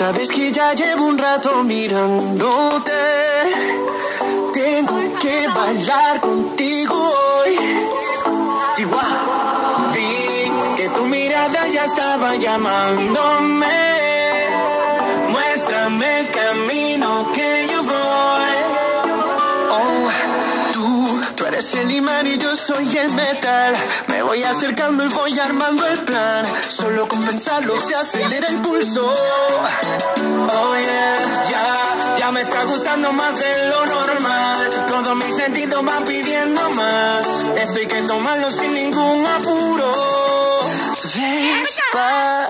sabes que ya llevo un rato mirándote. Tengo que bailar contigo hoy. Chihuahua. Vi que tu mirada ya estaba llamándome. Eres el imán y yo soy el metal. Me voy acercando y voy armando el plan. Solo con pensarlo se acelera el pulso. Oh yeah, ya, ya me está gustando más de lo normal. Todos mis sentidos van pidiendo más. Esto hay que tomarlo sin ningún apuro. Despacito,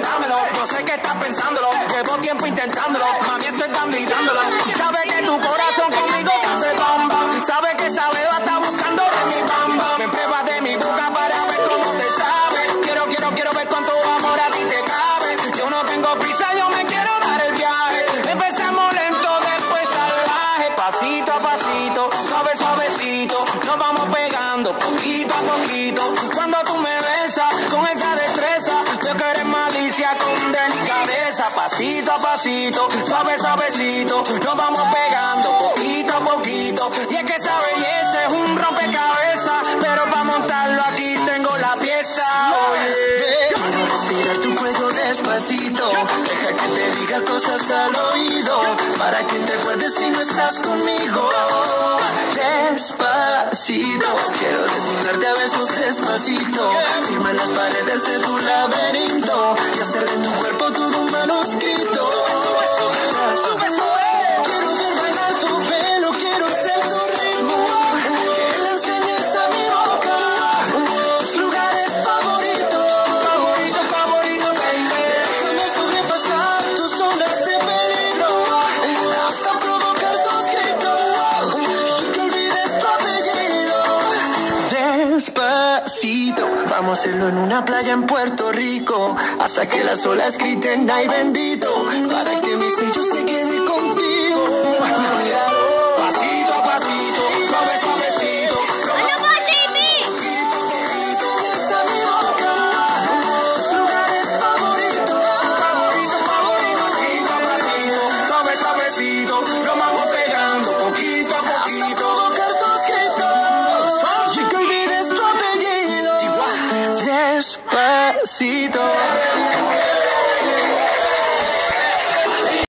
Vendámelo. Yo sé que estás pensándolo. Llevo tiempo intentándolo. Mami, estoy mirándolo. Sabe que tu corazón conmigo te hace bamba. Sabe que esa beba está buscando de mi bamba. Me pruebas de mi boca para ver cómo te sabe. Quiero, quiero, quiero ver cuánto amor a ti te cabe. Yo no tengo prisa, yo me quiero dar el viaje. Empecemos lento, después salvaje. Pasito a pasito, suave, suavecito. Nos vamos pegando poquito a poquito. Cuando tú me besas con esa destreza, delicadeza. Pasito a pasito, suave, suavecito. Nos vamos pegando poquito a poquito. Y es que esa belleza es un rompecabezas. Pero para montarlo aquí tengo la pieza. Oye. Quiero respirar tu fuego despacito. Deja que te diga cosas al oído. Para que te acuerdes si no estás conmigo. Despacito. Quiero desnudarte a besos despacito. Firma las paredes de tu laberinto. Y hacer de tu cuerpo Vamos a hacerlo en una playa en Puerto Rico. Hasta que las olas griten, ay bendito. Para que mi sello se quede contigo. Pasito a pasito, suave, suavecito. Enseñas a mi boca tus lugares favoritos. Favorito, favorito, pasito a pasito, suave, suavecito. Lo vamos pegando poquito a poquito. necesito.